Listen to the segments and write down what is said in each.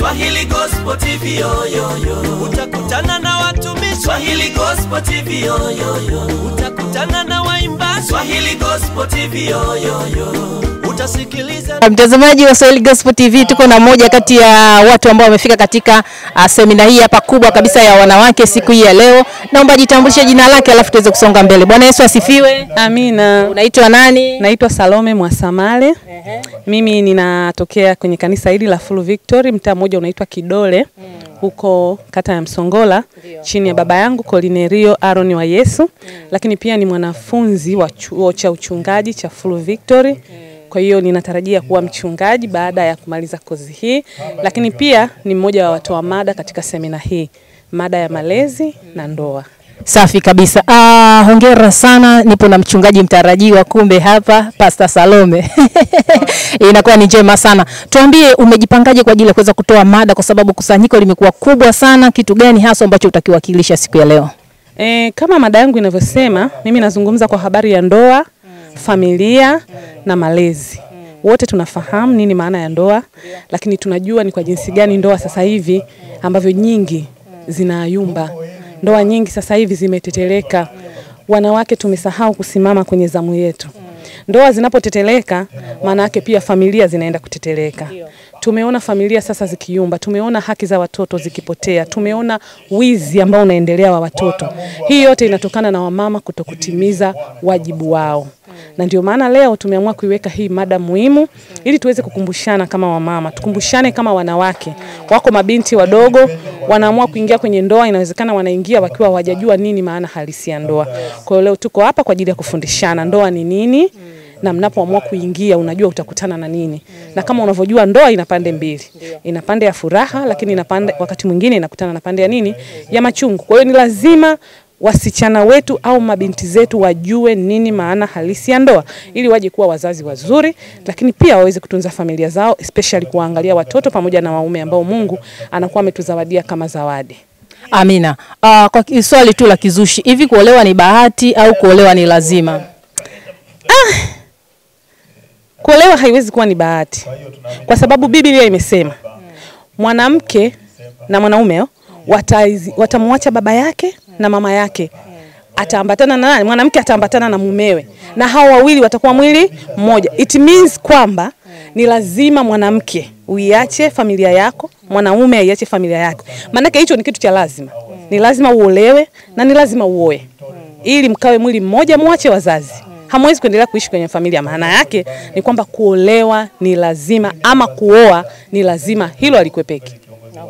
Swahili Gospel TV yo, yo, yo. Utakutana na watumishi Swahili Gospel TV yo, yo, yo. Utakutana na waimbaji Swahili Gospel TV yo, yo, yo. Utasikiliza Mtazamaji wa Swahili Gospel TV, tuko na moja kati ya watu ambao wamefika katika uh, semina hii hapa kubwa kabisa ya wanawake siku hii ya leo. Naomba jitambulishe jina lake, alafu tuweze kusonga mbele. Bwana Yesu asifiwe. Amina. Unaitwa nani? Naitwa Salome Mwasamale. Ehe. Mimi ninatokea kwenye kanisa hili la Full Victory, mtaa mmoja unaitwa Kidole huko kata ya Msongola chini ya baba yangu Kolinerio Aaron wa Yesu, lakini pia ni mwanafunzi wa chuo cha uchungaji cha Full Victory. Kwa hiyo ninatarajia kuwa mchungaji baada ya kumaliza kozi hii, lakini pia ni mmoja wa watoa mada katika semina hii, mada ya malezi na ndoa. Safi kabisa. Ah, hongera sana. Nipo na mchungaji mtarajiwa kumbe hapa Pastor Salome. Inakuwa ni njema sana. Tuambie umejipangaje kwa ajili ya kuweza kutoa mada kwa sababu kusanyiko limekuwa kubwa sana. Kitu gani hasa ambacho utakiwakilisha siku ya leo? E, kama mada yangu inavyosema, mimi nazungumza kwa habari ya ndoa, familia na malezi. Wote tunafahamu nini maana ya ndoa, lakini tunajua ni kwa jinsi gani ndoa sasa hivi ambavyo nyingi zinayumba. Ndoa nyingi sasa hivi zimeteteleka. Wanawake tumesahau kusimama kwenye zamu yetu. Ndoa zinapoteteleka, maana yake pia familia zinaenda kuteteleka. Tumeona familia sasa zikiumba, tumeona haki za watoto zikipotea, tumeona wizi ambao unaendelea wa watoto. Hii yote inatokana na wamama kutokutimiza wajibu wao, na ndio maana leo tumeamua kuiweka hii mada muhimu ili tuweze kukumbushana kama wamama, tukumbushane kama wanawake. Wako mabinti wadogo wanaamua kuingia kwenye ndoa, inawezekana wanaingia wakiwa hawajajua nini maana halisi ya ndoa. Kwa hiyo leo tuko hapa kwa ajili ya kufundishana ndoa ni nini na mnapoamua kuingia unajua utakutana na nini. Na kama unavyojua ndoa ina pande mbili, ina pande ya furaha, lakini ina pande, wakati mwingine inakutana na pande ya nini, ya machungu. Kwa hiyo ni lazima wasichana wetu au mabinti zetu wajue nini maana halisi ya ndoa ili waje kuwa wazazi wazuri, lakini pia waweze kutunza familia zao, especially kuwaangalia watoto pamoja na waume ambao Mungu anakuwa ametuzawadia kama zawadi. Amina. Uh, kwa swali tu la kizushi, hivi kuolewa ni bahati au kuolewa ni lazima? Kuolewa haiwezi kuwa ni bahati, kwa sababu Biblia imesema mwanamke na mwanaume watamwacha baba yake na mama yake, ataambatana na nani? Mwanamke ataambatana na mumewe, na hao wawili watakuwa mwili mmoja. It means kwamba ni lazima mwanamke uiache familia yako, mwanaume aiache familia yako. Maanake hicho ni kitu cha lazima, ni lazima uolewe na ni lazima uoe ili mkawe mwili mmoja, muache wazazi. Hamwezi kuendelea kuishi kwenye familia. Maana yake ni kwamba kuolewa ni lazima, ama kuoa ni lazima. Hilo alikwepeki.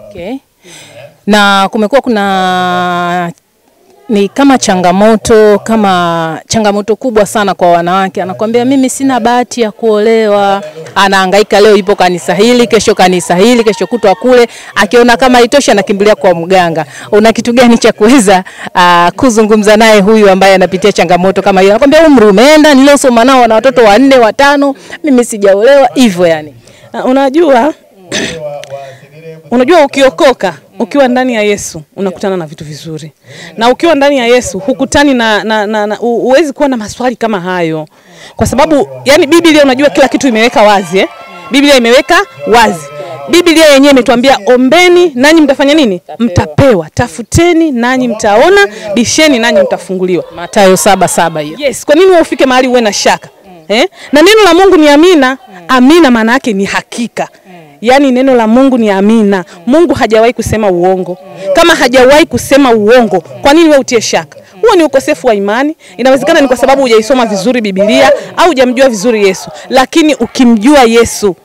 Okay. Na kumekuwa kuna ni kama changamoto kama changamoto kubwa sana kwa wanawake. Anakwambia mimi sina bahati ya kuolewa, anahangaika, leo ipo kanisa hili, kesho kanisa hili, kesho kutwa kule, akiona kama itoshi anakimbilia kwa mganga. Una kitu gani cha kuweza uh, kuzungumza naye huyu ambaye anapitia changamoto kama hiyo? Anakwambia umri umeenda, niliosoma nao na watoto wanne watano, mimi sijaolewa, hivyo yani. Uh, unajua unajua ukiokoka ukiwa ndani ya Yesu unakutana na vitu vizuri, na ukiwa ndani ya Yesu hukutani na, na, na, na uwezi huwezi kuwa na maswali kama hayo, kwa sababu yani Biblia unajua kila kitu imeweka wazi eh? Biblia imeweka wazi. Biblia yenyewe imetuambia ombeni nanyi mtafanya nini? Mtapewa. Tafuteni nanyi mtaona, bisheni nanyi mtafunguliwa. Mathayo saba saba hiyo. Yes, kwa nini wewe ufike mahali uwe na shaka? Eh? Na neno la Mungu ni amina. Amina maana yake ni hakika. Yaani neno la Mungu ni amina. Mungu hajawahi kusema uongo. Kama hajawahi kusema uongo, kwa nini wewe utie shaka? Huo ni ukosefu wa imani. Inawezekana ni kwa sababu hujaisoma vizuri Biblia au hujamjua vizuri Yesu. Lakini ukimjua Yesu,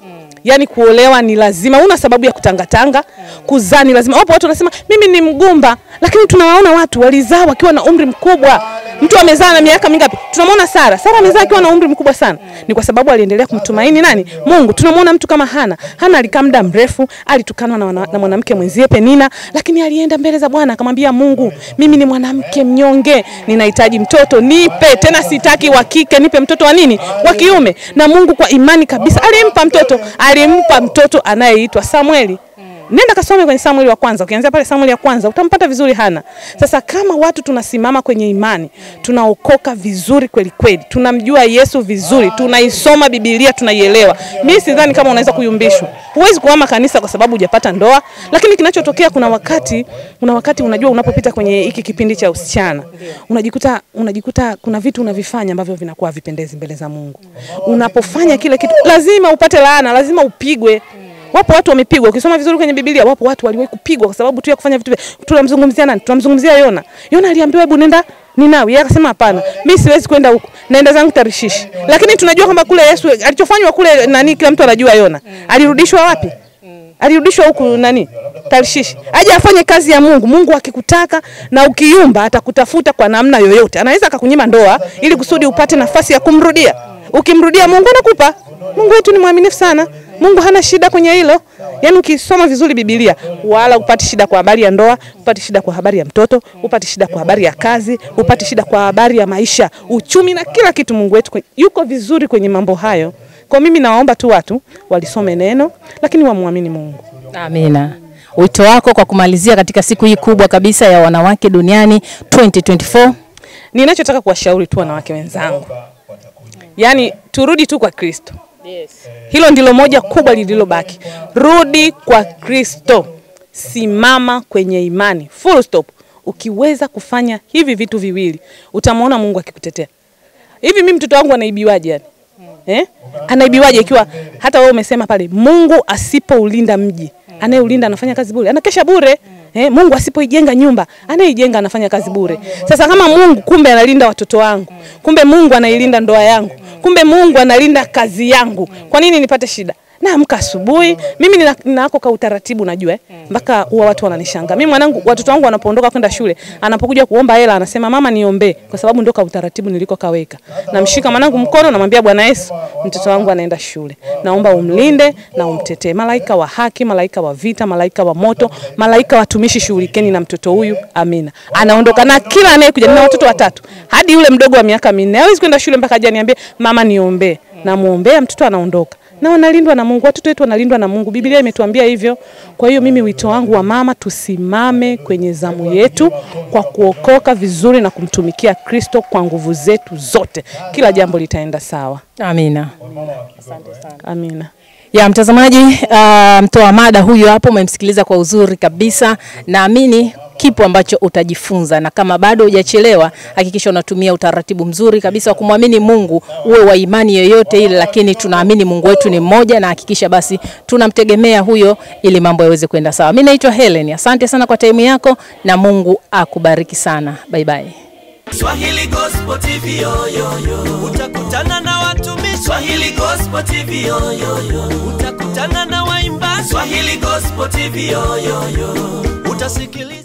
yani kuolewa ni lazima, una sababu ya kutangatanga. Kuzaa ni lazima. Wapo watu wanasema mimi ni mgumba, lakini tunawaona watu walizaa wakiwa na umri mkubwa. Mtu amezaa na miaka mingapi? Tunamwona Sara. Sara amezaa akiwa na umri mkubwa sana. Ni kwa sababu aliendelea kumtumaini nani? Mungu. Tunamwona mtu kama Hana. Hana alikaa muda mrefu, alitukanwa na, na mwanamke mwenzie Penina, lakini alienda mbele za Bwana akamwambia Mungu, mimi ni mwanamke mnyonge, ninahitaji mtoto, nipe tena, sitaki wa kike, nipe mtoto wa nini? Wa kiume. Na Mungu kwa imani kabisa alimpa mtoto, alimpa mtoto anayeitwa Samueli. Nenda kasome kwenye Samueli wa kwanza. Ukianzia pale Samueli ya kwanza utampata vizuri Hana. Sasa kama watu tunasimama kwenye imani, tunaokoka vizuri kweli kweli, tunamjua Yesu vizuri, tunaisoma Biblia, tunaielewa. Mimi sidhani kama unaweza kuyumbishwa. Huwezi kuhama kanisa kwa sababu hujapata ndoa, lakini kinachotokea kuna wakati, kuna wakati unajua unapopita kwenye hiki kipindi cha usichana, unajikuta unajikuta kuna vitu unavifanya ambavyo vinakuwa vipendezi mbele za Mungu. Unapofanya kile kitu lazima upate laana, lazima upigwe. Wapo watu wamepigwa. Ukisoma vizuri kwenye Biblia, wapo watu waliwahi kupigwa kwa sababu tu ya kufanya vitu vya. Tunamzungumzia nani? Tunamzungumzia Yona. Yona aliambiwa hebu nenda Ninawi, yeye akasema hapana, mimi siwezi kwenda huko, naenda zangu Tarishishi. Lakini tunajua kwamba kule Yesu alichofanywa kule nani, kila mtu anajua Yona alirudishwa wapi? Alirudishwa huku nani? Tarishishi. Aje afanye kazi ya Mungu. Mungu akikutaka na ukiumba atakutafuta kwa namna yoyote. Anaweza akakunyima ndoa ili kusudi upate nafasi ya kumrudia. Ukimrudia Mungu anakupa. Mungu wetu ni mwaminifu sana. Mungu hana shida kwenye hilo. Yaani ukisoma vizuri Biblia, wala upati shida kwa habari ya ndoa, upati shida kwa habari ya mtoto, upati shida kwa habari ya kazi, upati shida kwa habari ya maisha, uchumi na kila kitu. Mungu wetu yuko vizuri kwenye mambo hayo. Kwa mimi nawaomba tu watu walisome neno, lakini wamwamini Mungu. Amina. Wito wako kwa kumalizia katika siku hii kubwa kabisa ya wanawake duniani 2024. Ninachotaka kuwashauri tu wanawake wenzangu, yaani turudi tu kwa Kristo. Hilo ndilo moja kubwa lililobaki. Rudi kwa Kristo, simama kwenye imani, full stop. Ukiweza kufanya hivi vitu viwili, utamwona Mungu akikutetea. Hivi mimi mtoto wangu anaibiwaje yani? Eh? Anaibiwaje ikiwa hata wewe umesema pale Mungu asipoulinda mji, anayeulinda anafanya kazi bure, anakesha bure. Eh, Mungu asipoijenga nyumba, anayeijenga anafanya kazi bure. Sasa kama Mungu kumbe analinda watoto wangu, kumbe Mungu anailinda ndoa yangu, kumbe Mungu analinda kazi yangu, kwa nini nipate shida? Naamka asubuhi, mimi nina- ninako ka utaratibu najua eh, mpaka huwa watu wananishangaa. Mimi mwanangu, watoto wangu wanapoondoka kwenda shule, anapokuja kuomba hela anasema mama niombe kwa sababu ndio ka utaratibu niliko kaweka. Namshika mwanangu mkono, namwambia Bwana Yesu, mtoto wangu anaenda shule, naomba umlinde na umtetee. Malaika wa haki, malaika wa vita, malaika wa moto, malaika watumishi, shughulikeni na mtoto huyu. Amina. Anaondoka na kila anayekuja, nina watoto watatu, hadi yule mdogo wa miaka minne hawezi kwenda shule mpaka aje aniambie mama niombe. Namuombea, mtoto anaondoka na wanalindwa na Mungu. Watoto wetu wanalindwa na Mungu, Biblia imetuambia hivyo. Kwa hiyo mimi wito wangu wa mama, tusimame kwenye zamu yetu kwa kuokoka vizuri na kumtumikia Kristo kwa nguvu zetu zote, kila jambo litaenda sawa. Amina. Amina. Ya mtazamaji, uh, mtoa mada huyu hapo umemsikiliza kwa uzuri kabisa. Naamini kipo ambacho utajifunza, na kama bado hujachelewa, hakikisha unatumia utaratibu mzuri kabisa wa kumwamini Mungu, uwe wa imani yoyote ile, lakini tunaamini Mungu wetu ni mmoja, na hakikisha basi tunamtegemea huyo ili mambo yaweze kwenda sawa. Mimi naitwa Helen, asante sana kwa taimu yako na Mungu akubariki sana. Bye bye. Swahili Gospel TV yo, yo, yo. Utakutana na watumishi Swahili Gospel TV yo, yo, yo. Utakutana na waimbaji Swahili Gospel TV yo, yo, yo. Utasikiliza